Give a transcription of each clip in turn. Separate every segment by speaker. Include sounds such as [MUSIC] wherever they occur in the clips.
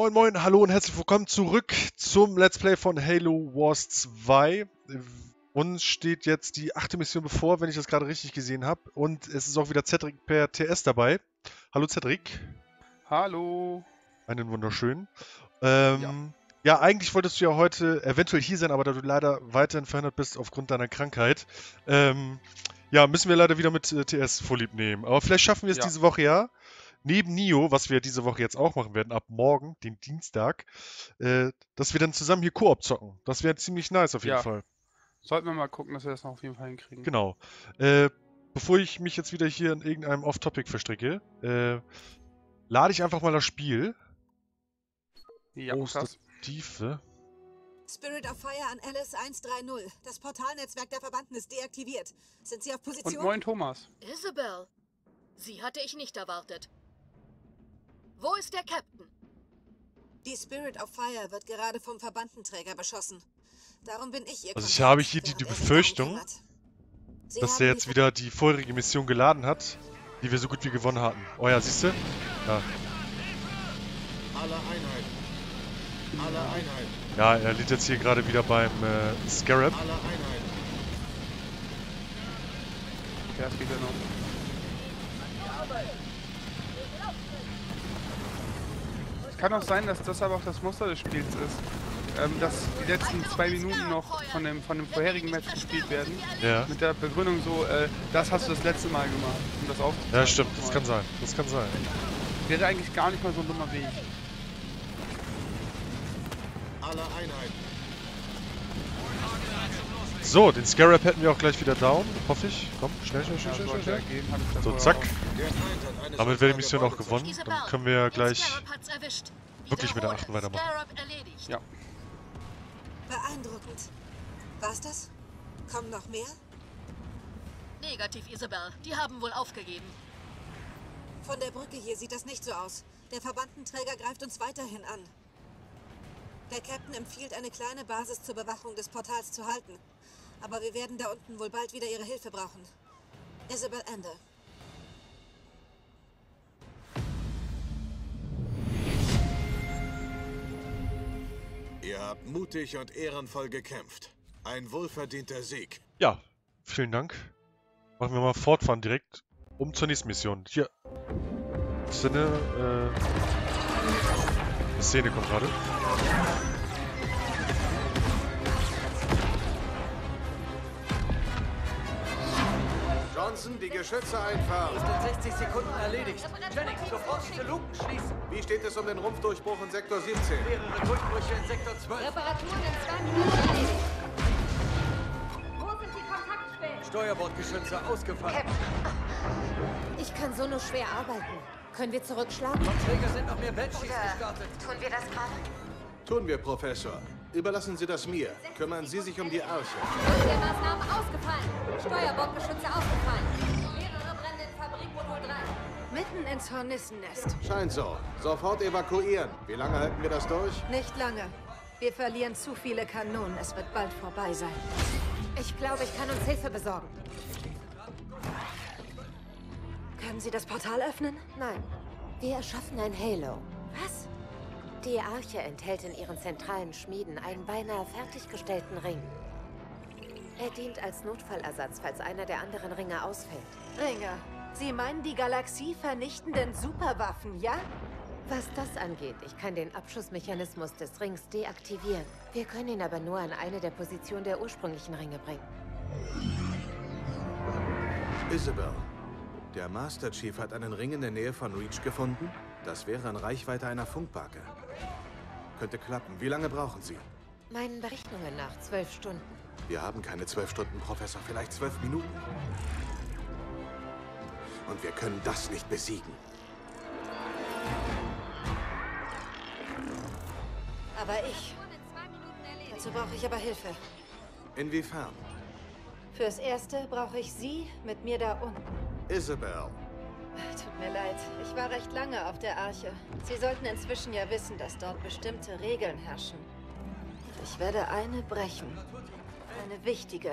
Speaker 1: Moin Moin, hallo und herzlich willkommen zurück zum Let's Play von Halo Wars 2. Uns steht jetzt die achte Mission bevor, wenn ich das gerade richtig gesehen habe. Und es ist auch wieder Cedric per TS dabei. Hallo Cedric.
Speaker 2: Hallo.
Speaker 1: Einen wunderschönen. Ähm, ja. ja. eigentlich wolltest du ja heute eventuell hier sein, aber da du leider weiterhin verhindert bist aufgrund deiner Krankheit, ähm, ja, müssen wir leider wieder mit äh, TS vorlieb nehmen. Aber vielleicht schaffen wir es ja. diese Woche ja neben Nio, was wir diese Woche jetzt auch machen werden, ab morgen, den Dienstag, äh, dass wir dann zusammen hier Koop zocken. Das wäre ziemlich nice auf jeden ja. Fall.
Speaker 2: Sollten wir mal gucken, dass wir das noch auf jeden Fall hinkriegen.
Speaker 1: Genau. Äh, bevor ich mich jetzt wieder hier in irgendeinem Off-Topic verstricke, äh, lade ich einfach mal das Spiel.
Speaker 2: Ja, aus der
Speaker 1: Tiefe.
Speaker 3: Spirit of Fire an Alice 130. Das Portalnetzwerk der Verbanden ist deaktiviert. Sind Sie auf Position?
Speaker 2: Und moin Thomas.
Speaker 4: Isabel. Sie hatte ich nicht erwartet. Wo ist der Captain?
Speaker 3: Die Spirit of Fire wird gerade vom Verbandenträger beschossen. Darum bin ich ihr
Speaker 1: Also ich habe hier die, die Befürchtung, dass der jetzt wieder die vorherige Mission geladen hat, die wir so gut wie gewonnen hatten. Oh ja, siehst du? Ja.
Speaker 5: Alle Einheiten. Alle Einheiten.
Speaker 1: Ja, er liegt jetzt hier gerade wieder beim äh, Scarab.
Speaker 5: Alle Einheiten.
Speaker 2: Der ist wieder noch. Kann auch sein, dass das aber auch das Muster des Spiels ist ähm, dass die letzten zwei Minuten noch von dem, von dem vorherigen Match gespielt werden.
Speaker 1: Ja.
Speaker 2: Mit der Begründung so, äh, das hast du das letzte Mal gemacht, um das aufzuzeigen.
Speaker 1: Ja, stimmt, das kann sein. Das kann sein.
Speaker 2: Wäre eigentlich gar nicht mal so ein dummer Weg.
Speaker 5: Alle Einheiten.
Speaker 1: So, den Scarab hätten wir auch gleich wieder down, hoffe ich. Komm, schnell, schnell, schnell, schnell, schnell. So, zack. Damit wäre die Mission auch gewonnen. Dann können wir gleich wirklich mit der achten weitermachen.
Speaker 2: Ja.
Speaker 3: Beeindruckend. War's das? Kommen noch mehr?
Speaker 4: Negativ, Isabel. Die haben wohl aufgegeben.
Speaker 3: Von der Brücke hier sieht das nicht so aus. Der Verbandenträger greift uns weiterhin an. Der Captain empfiehlt, eine kleine Basis zur Bewachung des Portals zu halten. Aber wir werden da unten wohl bald wieder Ihre Hilfe brauchen. Isabel Ende.
Speaker 5: Ihr habt mutig und ehrenvoll gekämpft. Ein wohlverdienter Sieg.
Speaker 1: Ja, vielen Dank. Machen wir mal fortfahren direkt um zur nächsten Mission. Hier. Sinne, äh. Eine Szene kommt gerade.
Speaker 5: Johnson, die Geschütze einfahren.
Speaker 6: Ist in 60 Sekunden erledigt. Jennings, sofort diese Luken schließen.
Speaker 5: Wie steht es um den Rumpfdurchbruch in Sektor 17?
Speaker 6: Mehrere Durchbrüche in Sektor 12.
Speaker 7: Reparaturen in zwei Minuten erledigt. Wo sind die Kontaktstellen?
Speaker 6: Steuerbordgeschütze ausgefallen.
Speaker 7: Captain. Ich kann so nur schwer arbeiten. Können wir zurückschlagen?
Speaker 6: Träger sind noch mehr Banshees gestartet.
Speaker 7: Tun wir das gerade?
Speaker 5: Tun wir, Professor. Überlassen Sie das mir. Kümmern Sie sich um die Arche.
Speaker 7: Maßnahmen ausgefallen. Steuerbordgeschütze ausgefallen. Mehrere Brände in Fabrikmodul 3. Mitten ins Hornissennest.
Speaker 5: Scheint so. Sofort evakuieren. Wie lange halten wir das durch?
Speaker 3: Nicht lange. Wir verlieren zu viele Kanonen. Es wird bald vorbei sein.
Speaker 7: Ich glaube, ich kann uns Hilfe besorgen.
Speaker 3: Können Sie das Portal öffnen?
Speaker 7: Nein. Wir erschaffen ein Halo.
Speaker 3: Was?
Speaker 7: Die Arche enthält in ihren zentralen Schmieden einen beinahe fertiggestellten Ring. Er dient als Notfallersatz, falls einer der anderen Ringe ausfällt.
Speaker 3: Ringe? Sie meinen die galaxievernichtenden Superwaffen, ja?
Speaker 7: Was das angeht, ich kann den Abschussmechanismus des Rings deaktivieren. Wir können ihn aber nur an eine der Positionen der ursprünglichen Ringe bringen.
Speaker 5: Isabel, der Master Chief hat einen Ring in der Nähe von Reach gefunden? Das wäre in Reichweite einer Funkbarke. Könnte klappen. Wie lange brauchen Sie?
Speaker 7: Meinen Berechnungen nach zwölf Stunden.
Speaker 5: Wir haben keine zwölf Stunden, Professor. Vielleicht zwölf Minuten. Und wir können das nicht besiegen.
Speaker 3: Aber ich. Dazu brauche ich aber Hilfe.
Speaker 5: Inwiefern?
Speaker 3: Fürs Erste brauche ich Sie mit mir da unten.
Speaker 5: Isabel,
Speaker 3: mir leid, ich war recht lange auf der Arche. Sie sollten inzwischen ja wissen, dass dort bestimmte Regeln herrschen. Ich werde eine brechen. Eine wichtige.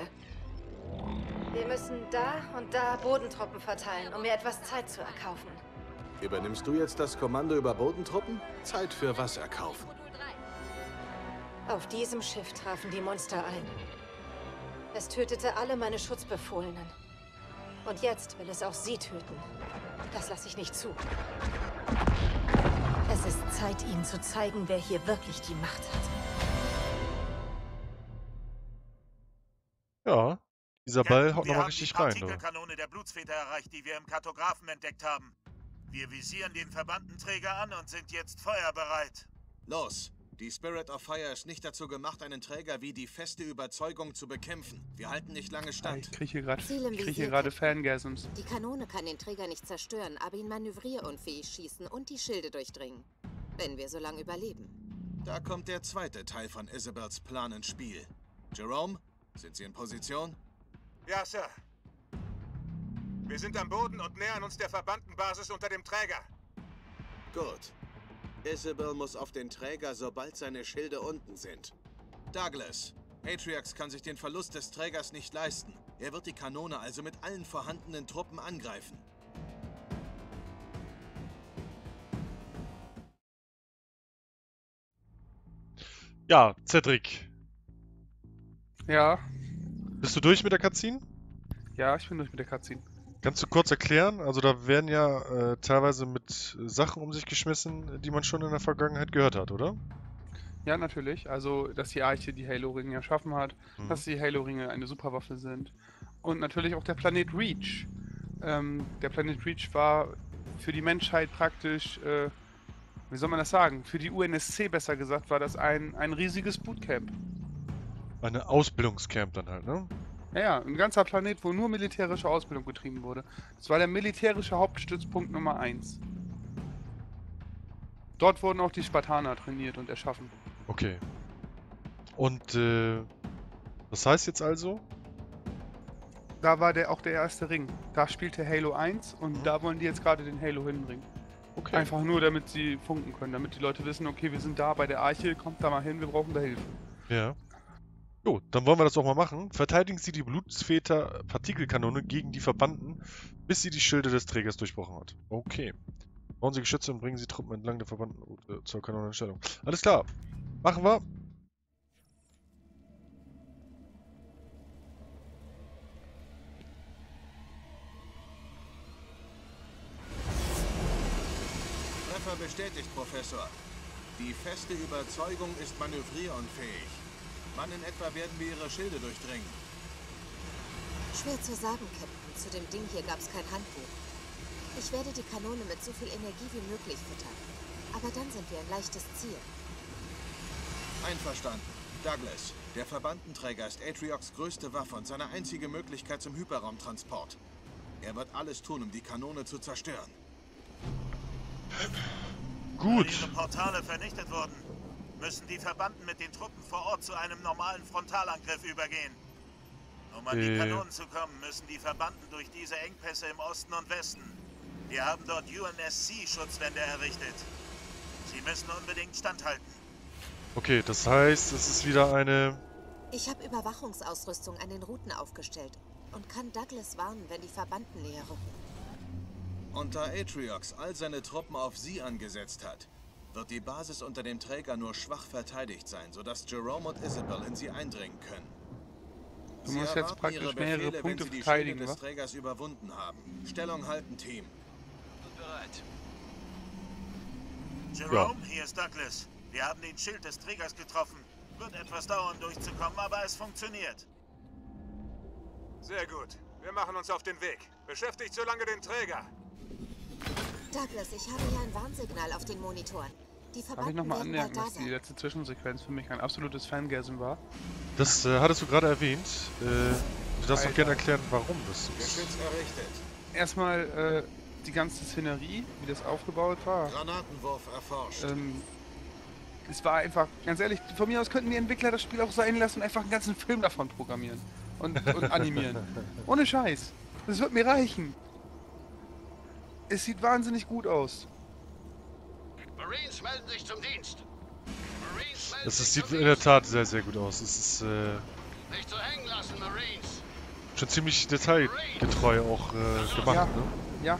Speaker 3: Wir müssen da und da Bodentruppen verteilen, um mir etwas Zeit zu erkaufen.
Speaker 5: Übernimmst du jetzt das Kommando über Bodentruppen? Zeit für Wasser kaufen.
Speaker 3: Auf diesem Schiff trafen die Monster ein. Es tötete alle meine Schutzbefohlenen. Und jetzt will es auch sie töten. Das lasse ich nicht zu. Es ist Zeit, ihnen zu zeigen, wer hier wirklich die Macht hat.
Speaker 1: Ja, dieser Ball haut
Speaker 8: wir
Speaker 1: nochmal
Speaker 8: haben
Speaker 1: richtig
Speaker 8: die
Speaker 1: rein. Du.
Speaker 8: Partikelkanone der Blutsväter erreicht, die wir im Kartographen entdeckt haben. Wir visieren den Verbandenträger an und sind jetzt feuerbereit.
Speaker 5: Los! Die Spirit of Fire ist nicht dazu gemacht, einen Träger wie die feste Überzeugung zu bekämpfen. Wir halten nicht lange
Speaker 2: Ich
Speaker 5: stand.
Speaker 2: kriege ich krieg
Speaker 9: Visier,
Speaker 2: hier gerade Fangasms.
Speaker 9: Die Kanone kann den Träger nicht zerstören, aber ihn manövrierunfähig schießen und die Schilde durchdringen. Wenn wir so lange überleben.
Speaker 5: Da kommt der zweite Teil von Isabels Plan ins Spiel. Jerome, sind Sie in Position?
Speaker 8: Ja, Sir. Wir sind am Boden und nähern uns der Verbandenbasis unter dem Träger.
Speaker 5: Gut. Isabel muss auf den Träger, sobald seine Schilde unten sind. Douglas, Atriox kann sich den Verlust des Trägers nicht leisten. Er wird die Kanone also mit allen vorhandenen Truppen angreifen.
Speaker 1: Ja, Cedric,
Speaker 2: Ja,
Speaker 1: bist du durch mit der Cutscene?
Speaker 2: ja, ich bin durch mit der Cutscene.
Speaker 1: Kannst du kurz erklären? Also da werden ja äh, teilweise mit Sachen um sich geschmissen, die man schon in der Vergangenheit gehört hat, oder?
Speaker 2: Ja, natürlich. Also, dass die Arche die Halo-Ringe erschaffen hat,
Speaker 1: Mhm.
Speaker 2: dass die Halo-Ringe eine Superwaffe sind. Und natürlich auch der Planet Reach. Ähm, der Planet Reach war für die Menschheit praktisch, äh, wie soll man das sagen? Für die UNSC besser gesagt, war das ein, ein riesiges Bootcamp.
Speaker 1: Eine Ausbildungscamp dann halt, ne?
Speaker 2: Ja, ja, ein ganzer Planet, wo nur militärische Ausbildung betrieben wurde. Das war der militärische Hauptstützpunkt Nummer 1. Dort wurden auch die Spartaner trainiert und erschaffen.
Speaker 1: Okay. Und äh, das heißt jetzt also,
Speaker 2: Da war der auch der erste Ring. Da spielte Halo 1 und
Speaker 1: Mhm.
Speaker 2: da wollen die jetzt gerade den Halo hinbringen.
Speaker 1: okay.
Speaker 2: Einfach nur, damit sie funken können, damit die Leute wissen, okay, wir sind da bei der Arche, kommt da mal hin, wir brauchen da Hilfe.
Speaker 1: Ja. Jo, dann wollen wir das auch mal machen. Verteidigen Sie die Blutsväter Partikelkanone gegen die Verbanden, bis sie die Schilde des Trägers durchbrochen hat. Okay. Bauen Sie Geschütze und bringen Sie Truppen entlang der Verbanden zur Kanonenstellung. Alles klar. Machen wir.
Speaker 5: Treffer bestätigt, Professor. Die feste Überzeugung ist manövrierunfähig. Wann in etwa werden wir ihre Schilde durchdringen?
Speaker 9: Schwer zu sagen, Captain. Zu dem Ding hier gab es kein Handbuch. Ich werde die Kanone mit so viel Energie wie möglich füttern. Aber dann sind wir ein leichtes Ziel.
Speaker 5: Einverstanden. Douglas, der Verbandenträger ist Atriox größte Waffe und seine einzige Möglichkeit zum Hyperraumtransport. Er wird alles tun, um die Kanone zu zerstören.
Speaker 1: Gut.
Speaker 8: Ihre Portale vernichtet wurden, müssen die Verbanden mit den Truppen vor Ort zu einem normalen Frontalangriff übergehen. Um an die
Speaker 1: Äh.
Speaker 8: Kanonen zu kommen, müssen die Verbanden durch diese Engpässe im Osten und Westen. Wir haben dort UNSC-Schutzwände errichtet. Sie müssen unbedingt standhalten.
Speaker 1: Okay, das heißt, es ist wieder eine.
Speaker 9: Ich habe Überwachungsausrüstung an den Routen aufgestellt und kann Douglas warnen, wenn die Verbanden näher rücken.
Speaker 5: Und da Atriox all seine Truppen auf sie angesetzt hat, wird die Basis unter dem Träger nur schwach verteidigt sein, sodass Jerome und Isabel in sie eindringen können.
Speaker 2: Du
Speaker 5: Sie
Speaker 2: musst jetzt praktisch
Speaker 5: ihre
Speaker 2: mehrere
Speaker 5: Befehle,
Speaker 2: Punkte
Speaker 5: wenn sie die
Speaker 2: verteidigen,
Speaker 5: des Trägers überwunden haben. Stellung halten, Team.
Speaker 10: Bereit.
Speaker 8: Jerome, hier ist Douglas. Wir haben den Schild des Trägers getroffen. Wird etwas dauern, durchzukommen, aber es funktioniert.
Speaker 11: Sehr gut. Wir machen uns auf den Weg. Beschäftigt so lange den Träger.
Speaker 9: Douglas, ich habe hier ein Warnsignal auf den Monitoren. Die
Speaker 2: Darf ich nochmal anmerken, dass die letzte Zwischensequenz für mich ein absolutes Fangasm war?
Speaker 1: Das äh, hattest du gerade erwähnt. Äh, du darfst doch gerne erklären, warum das so ist.
Speaker 2: Erstmal äh, die ganze Szenerie, wie das aufgebaut war.
Speaker 5: Granatenwurf erforscht.
Speaker 2: Ähm, es war einfach, ganz ehrlich, von mir aus könnten die Entwickler das Spiel auch sein lassen und einfach einen ganzen Film davon programmieren und, und animieren. [LAUGHS] Ohne Scheiß. Das wird mir reichen. Es sieht wahnsinnig gut aus.
Speaker 10: Marines melden sich zum Dienst. Marines melden
Speaker 1: ist, sieht in der. Tat sehr, sehr gut aus. Es ist äh,
Speaker 10: Nicht so hängen lassen, Marines.
Speaker 1: schon ziemlich detailgetreu auch äh, gemacht,
Speaker 2: Ja.
Speaker 1: ne?
Speaker 2: Ja,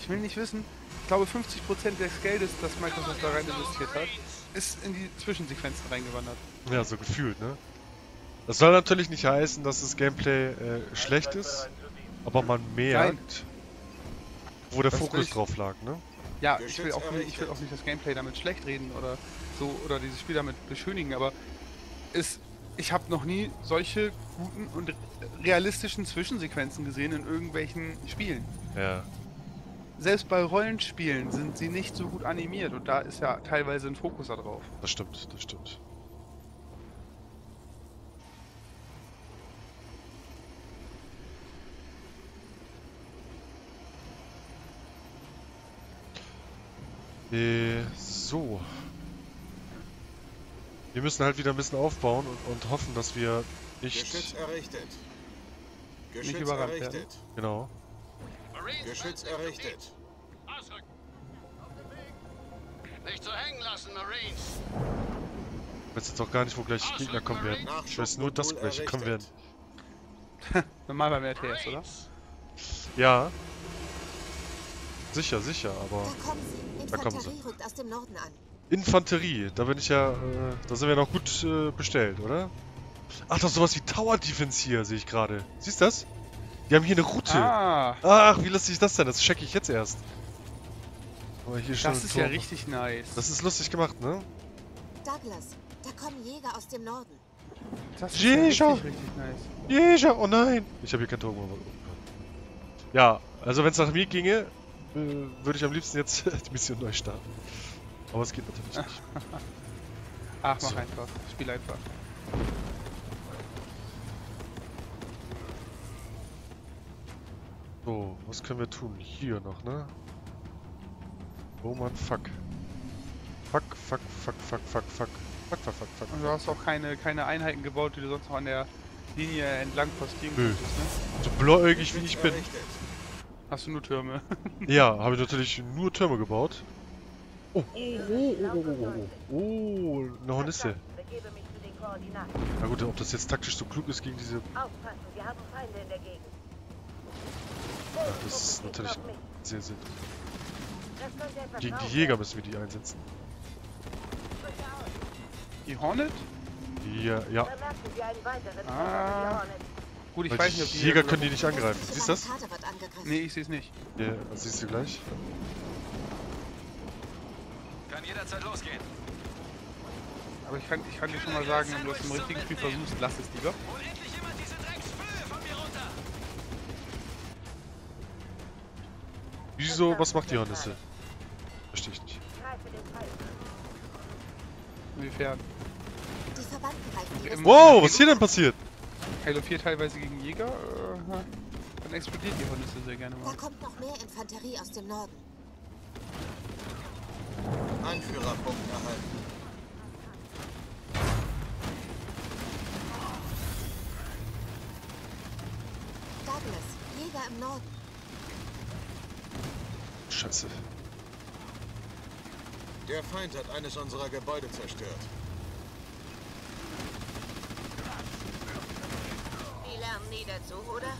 Speaker 2: ich will nicht wissen, ich glaube 50% des Geldes, das Microsoft da rein investiert hat, ist in die Zwischensequenzen reingewandert.
Speaker 1: Ja, so gefühlt, ne? Das soll natürlich nicht heißen, dass das Gameplay äh, schlecht ist, aber man merkt, wo der Fokus
Speaker 2: ich-
Speaker 1: drauf lag, ne?
Speaker 2: Ja, ich will, auch, nicht- ich will auch nicht das Gameplay damit schlecht reden oder so oder dieses Spiel damit beschönigen, aber es, ich habe noch nie solche guten und realistischen Zwischensequenzen gesehen in irgendwelchen Spielen.
Speaker 1: Ja.
Speaker 2: Selbst bei Rollenspielen sind sie nicht so gut animiert und da ist ja teilweise ein Fokus da drauf.
Speaker 1: Das stimmt, das stimmt. Äh, so. Wir müssen halt wieder ein bisschen aufbauen und, und hoffen, dass wir
Speaker 5: Geschütz
Speaker 1: nicht...
Speaker 5: errichtet. Geschütz
Speaker 2: überrannt werden.
Speaker 5: errichtet.
Speaker 1: Genau.
Speaker 10: Marines
Speaker 5: Geschütz errichtet.
Speaker 10: Ausrücken. Nicht so hängen lassen, Marines.
Speaker 1: Ich weiß jetzt auch gar nicht, wo gleich Gegner kommen werden. Ich weiß nur, dass gleich kommen werden. [LAUGHS]
Speaker 2: Normal beim RTS, oder?
Speaker 1: Ja. Sicher, sicher, aber...
Speaker 9: Da kommen sie. Infanterie rückt aus dem Norden an.
Speaker 1: Infanterie, da bin ich ja, äh, da sind wir noch gut äh, bestellt, oder? Ach, das ist sowas wie Tower Defense hier, sehe ich gerade. Siehst du das? Die haben hier eine Route.
Speaker 2: Ah,
Speaker 1: Ach, wie lustig ist das denn? Das checke ich jetzt erst. Aber hier schon
Speaker 2: das ist ja richtig nice.
Speaker 1: Das ist lustig gemacht, ne?
Speaker 9: Douglas, da kommen Jäger aus dem Norden.
Speaker 2: Das ist ja richtig,
Speaker 1: Jäger.
Speaker 2: richtig nice.
Speaker 1: Jäger, oh nein! Ich habe hier kein Tor gemacht. Ja, also wenn es nach mir ginge, würde ich am liebsten jetzt [LAUGHS] die Mission neu starten. Aber es geht natürlich nicht. [LAUGHS]
Speaker 2: Ach, mach
Speaker 1: So.
Speaker 2: einfach. Spiel einfach.
Speaker 1: So, was können wir tun? Hier noch, ne? Oh man, fuck. Fuck, fuck, fuck, fuck, fuck, fuck. Fuck, fuck, fuck, fuck.
Speaker 2: Und du hast auch keine, keine Einheiten gebaut, die du sonst noch an der Linie entlang postieren
Speaker 1: Nö.
Speaker 2: könntest, ne?
Speaker 1: So blauäugig wie ich bin.
Speaker 5: Errichtet.
Speaker 2: Hast du nur Türme. [LAUGHS]
Speaker 1: Ja, habe ich natürlich nur Türme gebaut. Oh, oh, oh, oh, oh, oh, oh, oh, eine Hornisse.
Speaker 12: Mich zu den Koordinaten.
Speaker 1: Na gut, ob das jetzt taktisch so klug ist gegen diese...
Speaker 12: Aufpassen, wir haben Feinde in der Gegend.
Speaker 1: Ja, das ist natürlich sehr,
Speaker 12: etwas
Speaker 1: Gegen die
Speaker 12: rauch
Speaker 1: Jäger müssen wir die einsetzen.
Speaker 2: Die Hornet?
Speaker 1: Ja, ja.
Speaker 2: Ah. Gut, ich
Speaker 1: Weil
Speaker 2: weiß nicht, ob die
Speaker 1: Jäger können die nicht angreifen. Siehst du das?
Speaker 2: Nee, ich sehe es nicht.
Speaker 1: Ja, das siehst du gleich.
Speaker 11: Kann jederzeit losgehen.
Speaker 2: Aber ich kann, ich kann dir schon mal sagen, wenn du es im richtigen Spiel versuchst, lass es lieber.
Speaker 1: Wieso? Was macht die Hornisse? Verstehe ich nicht.
Speaker 2: Inwiefern?
Speaker 1: Wow, was ist hier denn passiert?
Speaker 2: Halo 4 teilweise gegen Jäger? Äh, dann explodiert die Hornisse sehr gerne
Speaker 9: Da
Speaker 2: mal.
Speaker 9: kommt noch mehr Infanterie aus dem Norden.
Speaker 5: Anführerpunkt erhalten.
Speaker 9: Douglas, Jäger im Norden.
Speaker 1: Scheiße.
Speaker 5: Der Feind hat eines unserer Gebäude zerstört.
Speaker 9: Die lernen nie dazu, oder?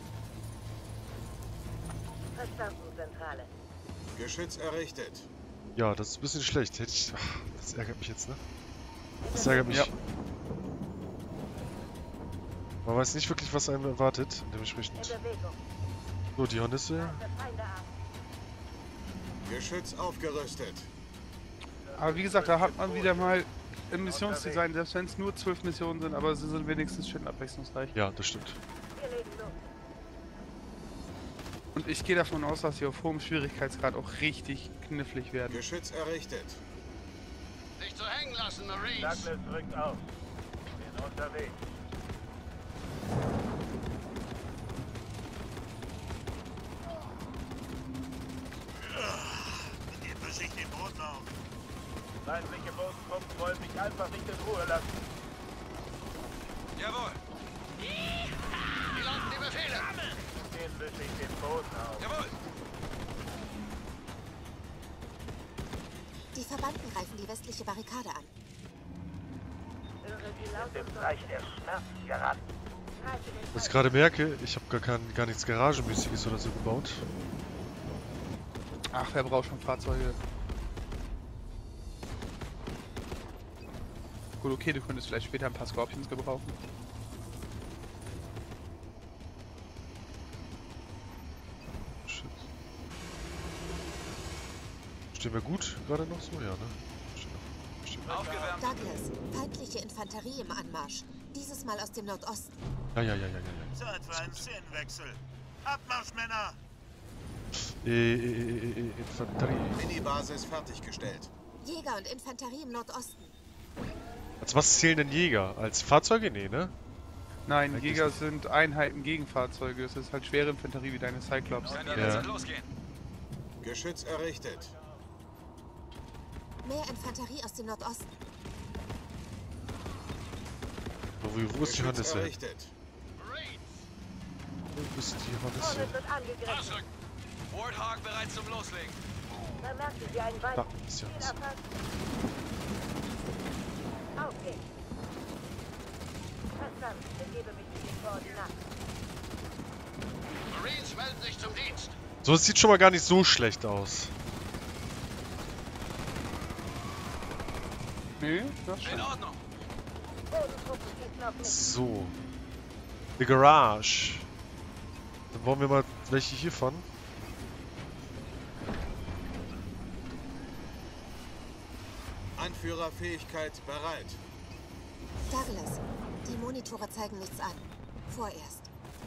Speaker 12: Verstanden, Zentrale.
Speaker 5: Geschütz errichtet.
Speaker 1: Ja, das ist ein bisschen schlecht. Hätte ich... Ach, das ärgert mich jetzt, ne? Das ärgert mich.
Speaker 2: Ja.
Speaker 1: Man weiß nicht wirklich, was einem erwartet. Dementsprechend. So, die Hornisse.
Speaker 5: Geschütz aufgerüstet.
Speaker 2: Aber wie gesagt, da hat man wieder mal im Missionsdesign, selbst wenn es nur zwölf Missionen sind, aber sie sind wenigstens schön abwechslungsreich.
Speaker 1: Ja, das stimmt.
Speaker 12: Wir legen los.
Speaker 2: Und ich gehe davon aus, dass sie auf hohem Schwierigkeitsgrad auch richtig knifflig werden.
Speaker 5: Geschütz errichtet.
Speaker 10: Nicht so hängen lassen, Marines.
Speaker 11: rückt auf. Bin unterwegs.
Speaker 8: Mit dem wische ich den Boden auf.
Speaker 11: Feindliche Bodentruppen wollen mich einfach nicht in Ruhe lassen. Jawohl.
Speaker 10: Die landen die Befehle.
Speaker 11: Den wische ich den Boden auf. Jawohl.
Speaker 9: Die Verbanden greifen die westliche Barrikade an.
Speaker 11: Der geraten.
Speaker 1: Was ich gerade merke, ich habe gar, kein, gar nichts Garagenmäßiges oder so gebaut.
Speaker 2: Ach, wer braucht schon Fahrzeuge? Gut, okay, du könntest vielleicht später ein paar Scorpions gebrauchen.
Speaker 1: Stehen wir gut gerade noch so? Ja, ne? Stehen wir- stehen wir-
Speaker 10: Aufgewärmt.
Speaker 9: Douglas, feindliche Infanterie im Anmarsch. Dieses Mal aus dem Nordosten.
Speaker 1: Ja, ja, ja, ja, ja. ja.
Speaker 8: Zeit für einen Szenenwechsel. Abmarsch, Männer!
Speaker 1: Äh, äh, äh, äh, Infanterie.
Speaker 5: Minibasis fertiggestellt.
Speaker 9: Jäger und Infanterie im Nordosten.
Speaker 1: Als was zählen denn Jäger? Als Fahrzeuge? Nee, ne?
Speaker 2: Nein,
Speaker 1: Eigentlich
Speaker 2: Jäger
Speaker 1: nicht.
Speaker 2: sind Einheiten gegen Fahrzeuge. Es ist halt schwere Infanterie wie deine Cyclops.
Speaker 10: Kann
Speaker 1: Ja.
Speaker 10: jederzeit losgehen.
Speaker 5: Geschütz errichtet.
Speaker 9: Mehr Infanterie aus dem Nordosten.
Speaker 1: Wo, wo ist die
Speaker 5: errichtet.
Speaker 10: Marines,
Speaker 1: Wo ist die
Speaker 12: angegriffen.
Speaker 10: ausrücken. Warthog bereit zum Loslegen.
Speaker 12: Bemerken Sie einen
Speaker 1: Da
Speaker 12: Wald.
Speaker 1: ist die
Speaker 12: Ziel
Speaker 1: Hornisse.
Speaker 12: erfasst. Aufgehen. Verstanden. Begebe mich zu den Koordinaten.
Speaker 10: Marines melden sich zum Dienst.
Speaker 1: So, es sieht schon mal gar nicht so schlecht aus.
Speaker 2: Nö, das
Speaker 10: In
Speaker 2: schon.
Speaker 10: Ordnung.
Speaker 12: Auf mich.
Speaker 1: So. The Garage. Dann bauen wir mal welche hiervon.
Speaker 5: Anführerfähigkeit bereit.
Speaker 9: Douglas, die Monitore zeigen nichts an. Vorerst.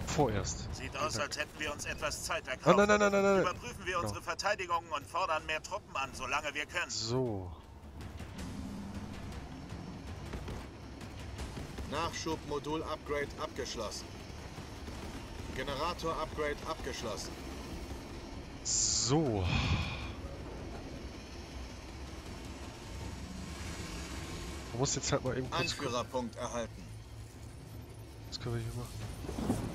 Speaker 1: Vorerst.
Speaker 8: Sieht aus, als hätten wir uns etwas Zeit
Speaker 1: Oh,
Speaker 8: erkauft.
Speaker 1: nein, nein, nein, nein, nein.
Speaker 8: Überprüfen wir
Speaker 1: Genau.
Speaker 8: unsere Verteidigung und fordern mehr Truppen an, solange wir können.
Speaker 1: So.
Speaker 5: Nachschubmodul-Upgrade abgeschlossen. Generator-Upgrade abgeschlossen.
Speaker 1: So. Man muss jetzt halt mal eben kurz gucken.
Speaker 5: Anführerpunkt erhalten.
Speaker 1: Was können wir hier machen?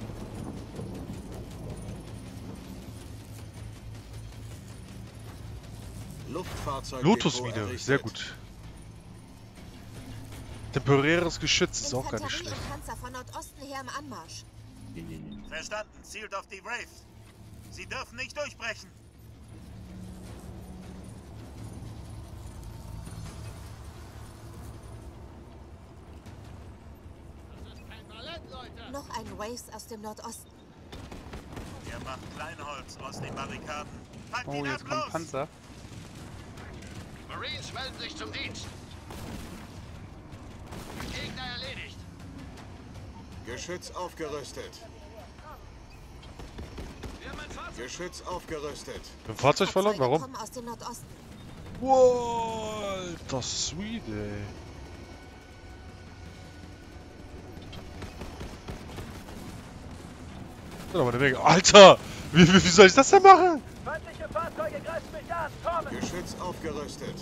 Speaker 5: Luftfahrzeug
Speaker 1: Lotusmine, sehr gut. Temporäres Geschütz ist auch gar nicht schlecht.
Speaker 9: Panzer von Nordosten her im Anmarsch.
Speaker 8: Verstanden. Zielt auf die Wraith. Sie dürfen nicht durchbrechen.
Speaker 9: Noch ein Waves aus dem Nordosten.
Speaker 8: Ihr macht Kleinholz aus den Barrikaden. Packt
Speaker 2: Oh,
Speaker 8: ihn
Speaker 2: jetzt
Speaker 8: ab,
Speaker 2: kommt
Speaker 8: los!
Speaker 2: Panzer.
Speaker 10: Marines melden sich zum Dienst.
Speaker 5: Geschütz aufgerüstet.
Speaker 10: Ein.
Speaker 5: Geschütz aufgerüstet.
Speaker 1: Haben Fahrzeug verloren? Warum?
Speaker 9: kommen aus dem Nordosten.
Speaker 1: Wow, alter Sweet, ey. Das ist aber eine Menge. Alter! Wie, wie, wie soll ich das denn machen?
Speaker 12: Feindliche Fahrzeuge greifen mich an. Torben.
Speaker 5: Geschütz aufgerüstet.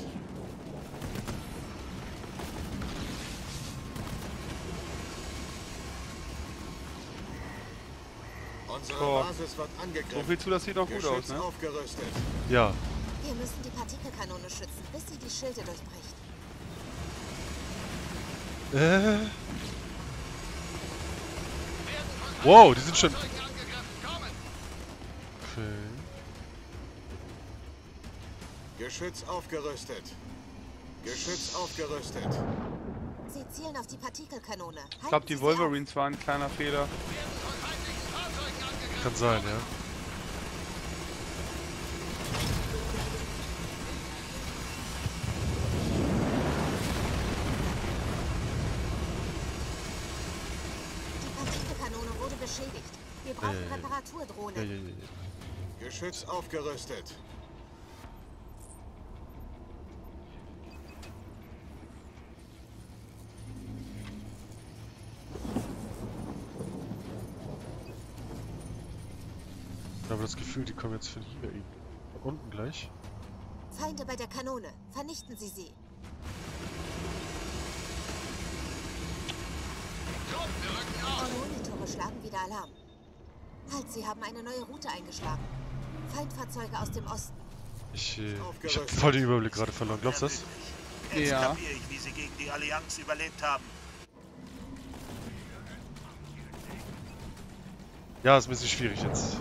Speaker 5: Unsere
Speaker 2: Boah.
Speaker 5: Basis wird
Speaker 2: So
Speaker 5: angegriffen.
Speaker 2: viel zu, das sieht doch gut aus,
Speaker 5: Geschütz
Speaker 2: ne?
Speaker 5: aufgerüstet.
Speaker 1: Ja.
Speaker 9: Wir müssen die Partikelkanone schützen, bis sie die Schilde durchbricht.
Speaker 1: Äh. Wow, die sind schon. Okay.
Speaker 5: Geschütz aufgerüstet. Geschütz aufgerüstet.
Speaker 9: Sie zielen auf die Partikelkanone.
Speaker 2: Ich glaube, die Wolverines waren ein kleiner Fehler.
Speaker 1: Ja, ja, ja.
Speaker 5: Geschütz aufgerüstet.
Speaker 1: Das Gefühl, die kommen jetzt von hier eben. Von unten gleich.
Speaker 9: Feinde bei der Kanone. Vernichten Sie sie. Monitore schlagen wieder Alarm. Halt, sie haben eine neue Route eingeschlagen. Feindfahrzeuge aus dem Osten.
Speaker 1: Ich, äh, ich habe
Speaker 5: Aufgerüstet.
Speaker 1: voll den Überblick gerade verloren. Glaubst du das?
Speaker 8: Jetzt
Speaker 2: Ja.
Speaker 8: kapiere ich, wie sie gegen die Allianz überlebt haben.
Speaker 1: Ja, ist ein bisschen schwierig jetzt.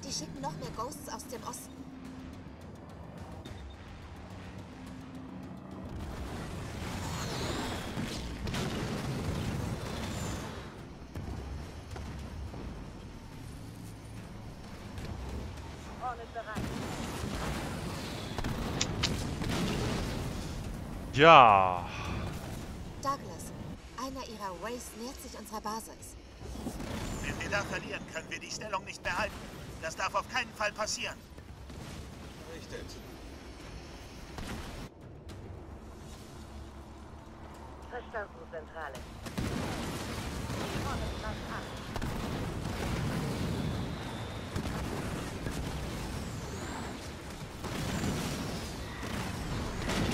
Speaker 9: Sie schicken noch mehr Ghosts aus dem Osten.
Speaker 1: Ja.
Speaker 9: Douglas, einer ihrer Rays nähert sich unserer Basis.
Speaker 8: Wenn wir da verlieren, können wir die Stellung nicht mehr halten. Das darf auf keinen Fall passieren.
Speaker 5: Richtet.
Speaker 12: Verstanden, Zentrale. Hornet greift an.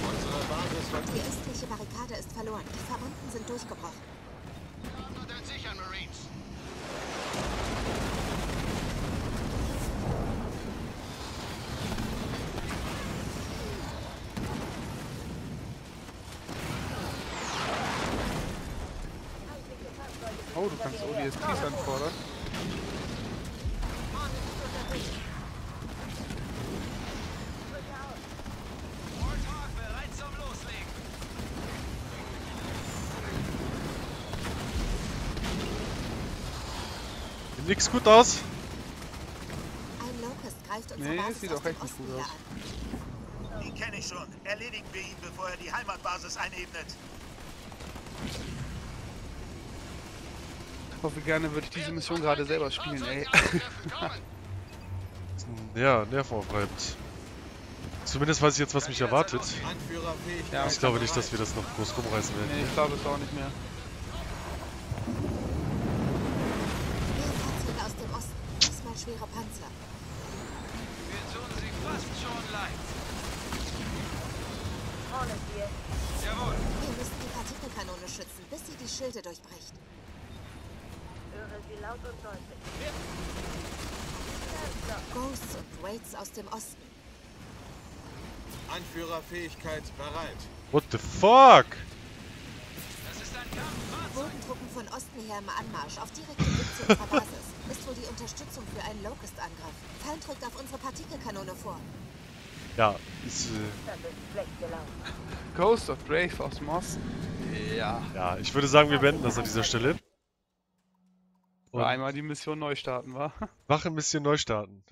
Speaker 5: Unsere Basis wird
Speaker 9: Die östliche Barrikade ist verloren. Die Verbanden sind durchgebrochen.
Speaker 10: Und entsichern, Marines.
Speaker 12: Feindliche Fahrzeuge
Speaker 2: Oh, du kannst ODSPs anfordern.
Speaker 12: Drücke aus.
Speaker 10: Warthog bereit zum Loslegen.
Speaker 1: Sieht nix gut aus.
Speaker 9: Ein Locust greift unsere
Speaker 2: Nee, sieht auch echt nicht gut aus.
Speaker 8: Die kenne ich schon. Erledigen wir ihn, bevor er die Heimatbasis einebnet.
Speaker 2: Hoffe gerne würde ich diese Mission gerade selber spielen, ey. [LAUGHS]
Speaker 1: Ja, nervenaufreibend. Zumindest weiß ich jetzt, was mich erwartet.
Speaker 2: Ja,
Speaker 1: Ich glaube nicht, dass wir das noch groß rumreißen
Speaker 2: nee,
Speaker 1: werden.
Speaker 2: ich glaube es auch nicht mehr.
Speaker 9: Mehr Fahrzeuge aus dem Osten. Diesmal schwere Panzer.
Speaker 10: Wir tun sie fast schon leid.
Speaker 12: Hornet hier.
Speaker 10: Jawohl.
Speaker 9: Wir müssen die Partikelkanone schützen, bis sie die Schilde durchbricht.
Speaker 12: Höre sie laut und deutlich.
Speaker 9: Ghosts und Raids aus dem Osten.
Speaker 5: Anführerfähigkeit bereit.
Speaker 1: What the fuck?
Speaker 10: Das ist ein Kampf.
Speaker 9: Bodentruppen von Osten her im Anmarsch auf direktem Weg zu unserer Basis. [LAUGHS] Ist wohl die Unterstützung für einen Locust-Angriff. Feind drückt auf unsere Partikelkanone vor.
Speaker 1: Ja, ist, äh.
Speaker 2: Ghost of Brave aus dem Osten. Ja.
Speaker 1: ja, ich würde sagen, wir beenden das an dieser Stelle.
Speaker 2: Oder einmal die Mission neu starten, war.
Speaker 1: Wache bisschen neu starten.